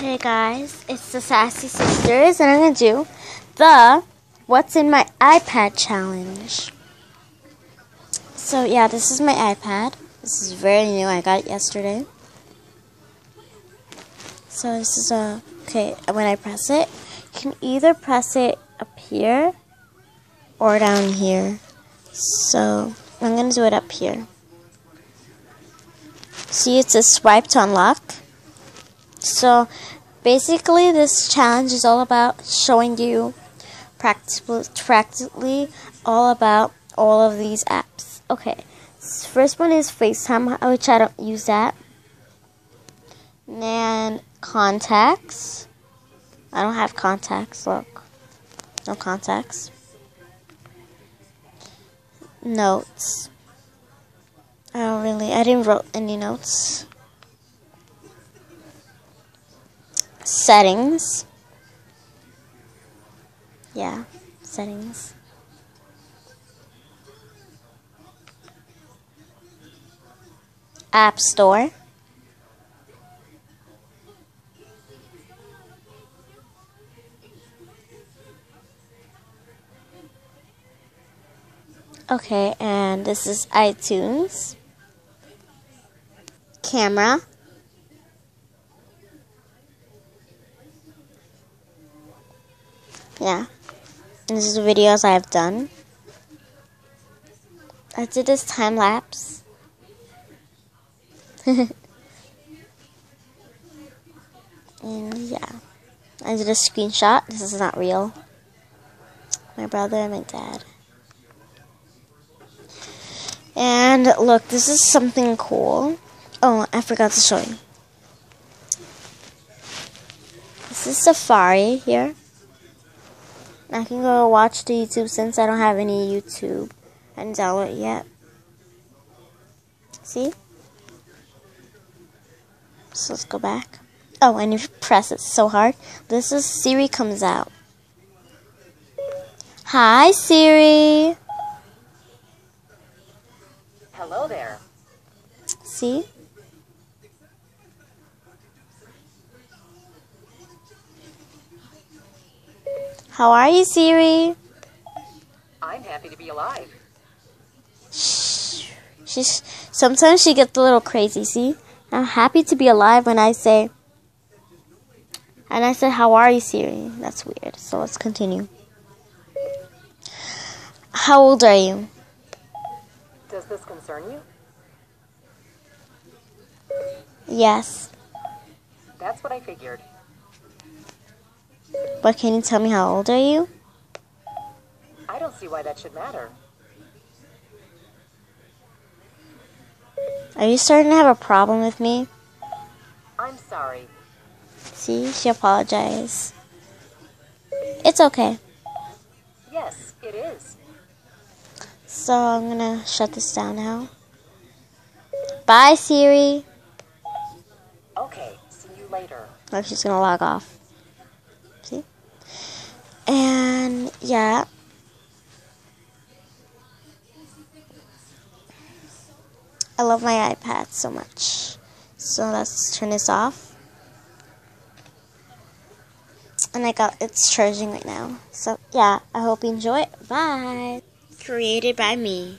Hey guys, it's the Sassy Sisters, and I'm gonna do the What's in My iPad challenge. So, yeah, this is my iPad. This is very new, I got it yesterday. So, this is a. Okay, when I press it, you can either press it up here or down here. So, I'm gonna do it up here. See, it says swipe to unlock. So basically, this challenge is all about showing you practically, practically all about all of these apps. Okay, first one is FaceTime, which I don't use that. And contacts. I don't have contacts. Look, no contacts. Notes. I don't really. I didn't write any notes. Settings. Yeah, settings. App Store. Okay, and this is iTunes. Camera. Yeah. this is the videos I've done. I did this time lapse. and yeah. I did a screenshot. This is not real. My brother and my dad. And look, this is something cool. Oh, I forgot to show you. This is Safari here. I can go watch the YouTube since I don't have any YouTube. I didn't download it yet. See? So let's go back. Oh, and if you press it so hard, this is Siri comes out. Hi, Siri. Hello there. See? How are you, Siri? I'm happy to be alive. Shh. She's sometimes she gets a little crazy. See, I'm happy to be alive when I say, and I said, "How are you, Siri?" That's weird. So let's continue. How old are you? Does this concern you? Yes. That's what I figured. But can you tell me how old are you? I don't see why that should matter. Are you starting to have a problem with me? I'm sorry. See, she apologized. It's okay. Yes, it is. So I'm gonna shut this down now. Bye, Siri. Okay, see you later. Oh, she's gonna log off. See? And yeah. I love my iPad so much. So let's turn this off. And I got it's charging right now. So yeah, I hope you enjoy it. Bye. Created by me.